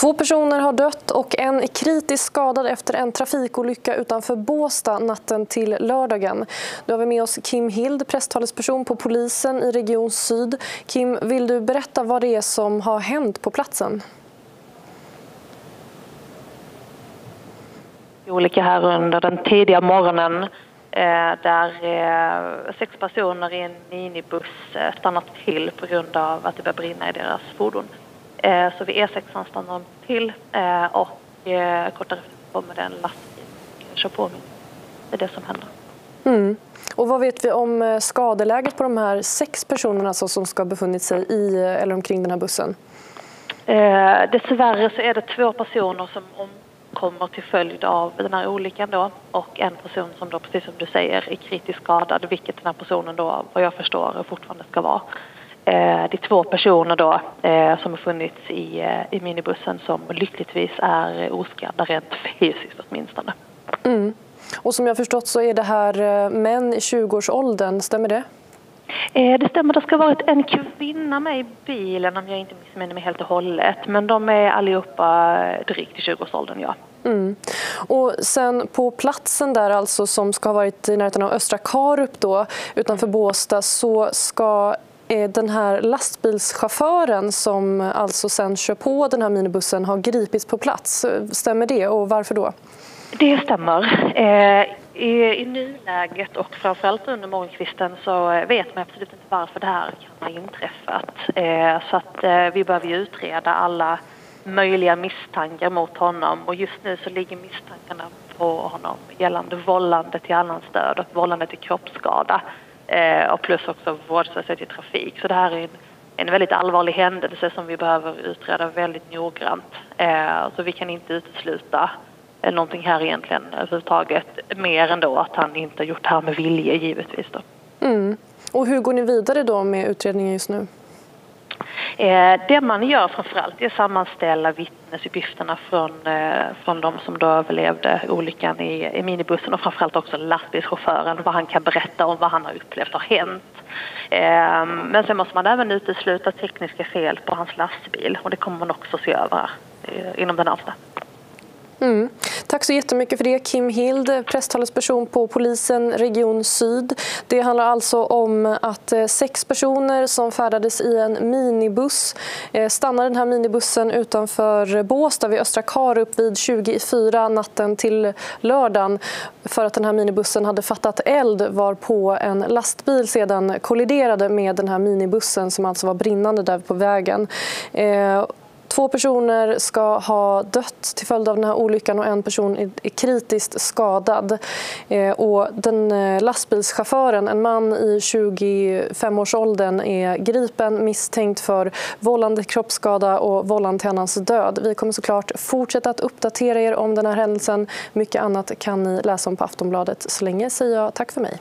Två personer har dött och en är kritiskt skadad efter en trafikolycka utanför Båsta natten till lördagen. Nu har vi med oss Kim Hild, presstalesperson på polisen i Region Syd. Kim, vill du berätta vad det är som har hänt på platsen? Olika här under den tidiga morgonen eh, där eh, sex personer i en minibuss eh, stannat till på grund av att det började brinna i deras fordon. Eh, så vid E6 stannar de till eh, och eh, kort därefter kommer det en lastbil och kör på mig. Det är det som händer. Mm. Och vad vet vi om skadeläget på de här sex personerna alltså som ska ha befunnit sig i eller omkring den här bussen? Eh, dessvärre så är det två personer som omkommer till följd av den här olyckan då och en person som då precis som du säger är kritiskt skadad vilket den här personen då vad jag förstår fortfarande ska vara. Eh, det är två personer då eh, som har funnits i, eh, i minibussen som lyckligtvis är oskadda rent fysiskt åtminstone. Mm. Och som jag förstått så är det här män i 20-årsåldern, stämmer det? Det stämmer, det ska ha varit en kvinna med i bilen om jag inte missminner mig helt och hållet. Men de är allihopa drygt i 20-årsåldern, ja. Mm. Och sen på platsen där alltså som ska ha varit i närheten av Östra Karup då, utanför Båstad så ska Eh, den här lastbilschauffören som alltså sen kör på den här minibussen har gripits på plats. Stämmer det och varför då? Det stämmer. Eh, I, i nuläget och framförallt under morgonkvisten så vet man absolut inte varför det här kan ha inträffat. Eh, så att vi behöver utreda alla möjliga misstankar mot honom och just nu så ligger misstankarna på honom gällande vållande till annans död och vållande till kroppsskada eh, och plus också vårdslöshet i trafik. Så det här är en, en väldigt allvarlig händelse som vi behöver utreda väldigt noggrant. Eh, så vi kan inte utesluta eh, någonting här egentligen överhuvudtaget mer än då att han inte gjort det här med vilje givetvis. Då. Mm. Och hur går ni vidare då med utredningen just nu? Eh, det man gör framförallt är att sammanställa vittnesuppgifterna från, eh, från de som då överlevde olyckan i, i minibussen och framförallt också lastbilschauffören, vad han kan berätta om vad han har upplevt har hänt. Ehm, men sen måste man även utesluta tekniska fel på hans lastbil och det kommer man också se över eh, inom den närmsta. Mm. Tack så jättemycket för det, Kim Hild, presstalesperson på polisen Region Syd. Det handlar alltså om att eh, sex personer som färdades i en minibuss eh, stannade den här minibussen utanför Båstad vid Östra Karup vid 24 natten till lördagen för att den här minibussen hade fattat eld var på en lastbil sedan kolliderade med den här minibussen som alltså var brinnande där på vägen. Eh, Två personer ska ha dött till följd av den här olyckan och en person är kritiskt skadad. Eh, och den eh, lastbilschauffören, en man i 25-årsåldern, är gripen misstänkt för vållande kroppsskada och vållande till annans död. Vi kommer såklart fortsätta att uppdatera er om den här händelsen. Mycket annat kan ni läsa om på Aftonbladet. Så länge säger jag tack för mig.